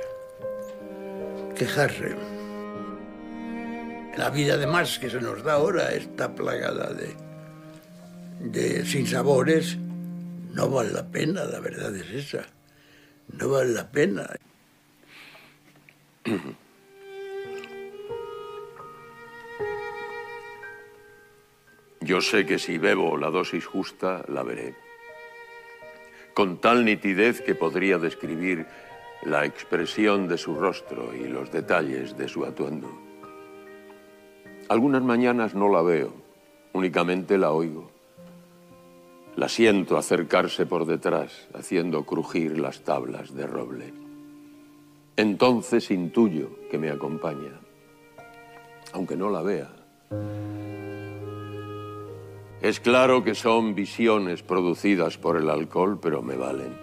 Quejarse. La vida además que se nos da ahora está plagada de, de sinsabores. No vale la pena, la verdad es esa. no vale la pena. Yo sé que si bebo la dosis justa, la veré. Con tal nitidez que podría describir la expresión de su rostro y los detalles de su atuendo. Algunas mañanas no la veo, únicamente la oigo. La siento acercarse por detrás, haciendo crujir las tablas de roble. Entonces intuyo que me acompaña, aunque no la vea. Es claro que son visiones producidas por el alcohol, pero me valen.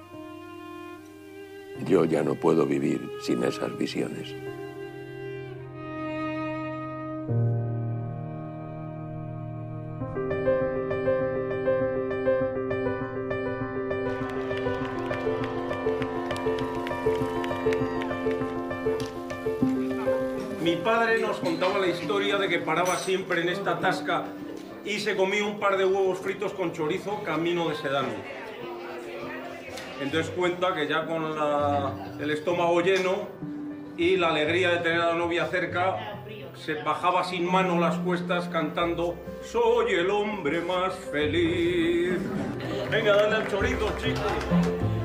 Yo ya no puedo vivir sin esas visiones. Mi padre nos contaba la historia de que paraba siempre en esta tasca y se comía un par de huevos fritos con chorizo camino de Sedano. Entonces cuenta que ya con el estómago lleno y la alegría de tener a la novia cerca, se bajaba sin mano las cuestas cantando Soy el hombre más feliz. Venga, dale al chorizo, chicos.